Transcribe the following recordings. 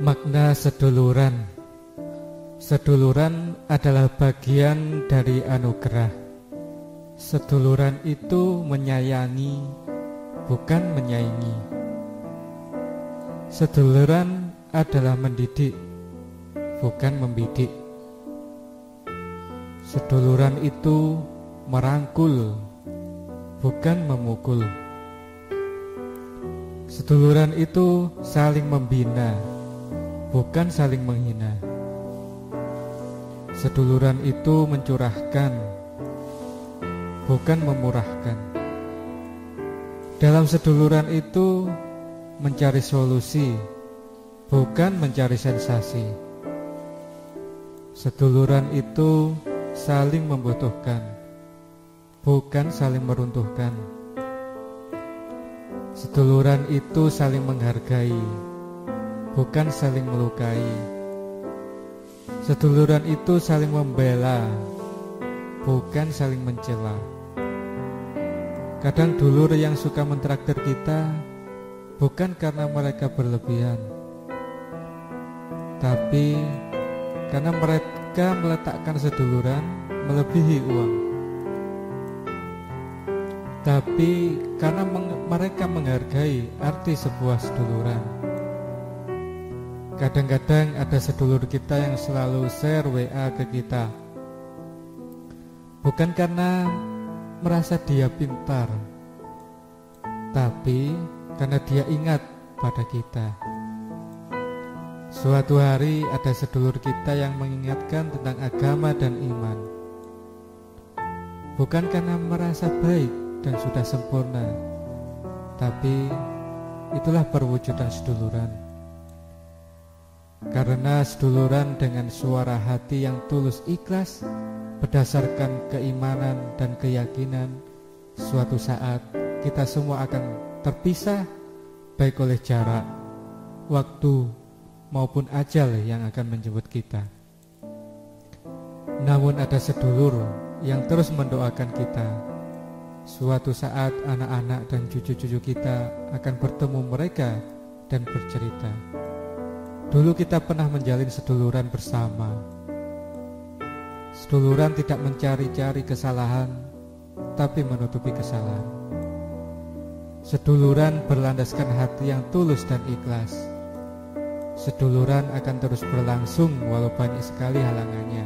Makna seduluran. Seduluran adalah bagian dari anugerah. Seduluran itu menyayangi, bukan menyaingi. Seduluran adalah mendidik, bukan membidik. Seduluran itu merangkul, bukan memukul. Seduluran itu saling membina, bukan saling menghina. Seduluran itu mencurahkan, bukan memurahkan. Dalam seduluran itu mencari solusi, bukan mencari sensasi. Seduluran itu saling membutuhkan, bukan saling meruntuhkan. Seduluran itu saling menghargai, bukan saling melukai. Seduluran itu saling membela, bukan saling mencela. Kadang dulur yang suka mentraktir kita bukan karena mereka berlebihan, tapi karena mereka meletakkan seduluran melebihi uang. Tapi karena mereka menghargai arti sebuah seduluran. Kadang-kadang ada sedulur kita yang selalu share WA ke kita. Bukan karena merasa dia pintar Tapi karena dia ingat pada kita. Suatu hari ada sedulur kita yang mengingatkan tentang agama dan iman. Bukan karena merasa baik dan sudah sempurna Tapi itulah perwujudan seduluran karena seduluran dengan suara hati yang tulus ikhlas Berdasarkan keimanan dan keyakinan Suatu saat kita semua akan terpisah Baik oleh jarak, waktu maupun ajal yang akan menjemput kita. Namun ada sedulur yang terus mendoakan kita. Suatu saat anak-anak dan cucu-cucu kita akan bertemu mereka dan bercerita Dulu kita pernah menjalin seduluran bersama. Seduluran tidak mencari-cari kesalahan, tapi menutupi kesalahan. Seduluran berlandaskan hati yang tulus dan ikhlas. Seduluran akan terus berlangsung walau banyak sekali halangannya.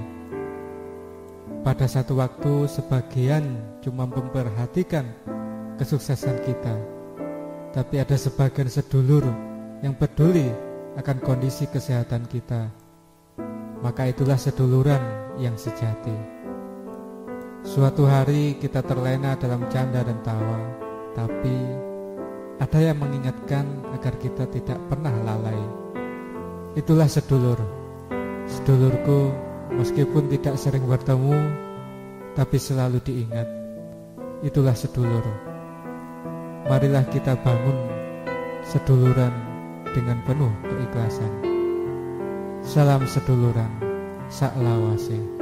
Pada satu waktu sebagian cuma memperhatikan kesuksesan kita, tapi ada sebagian sedulur yang peduli akan kondisi kesehatan kita, maka itulah seduluran yang sejati. Suatu hari kita terlena dalam canda dan tawa, tapi ada yang mengingatkan agar kita tidak pernah lalai. Itulah sedulur. Sedulurku, meskipun tidak sering bertemu, tapi selalu diingat. Itulah sedulur. Marilah kita bangun seduluran dengan penuh keikhlasan. Salam seduluran, saklawase.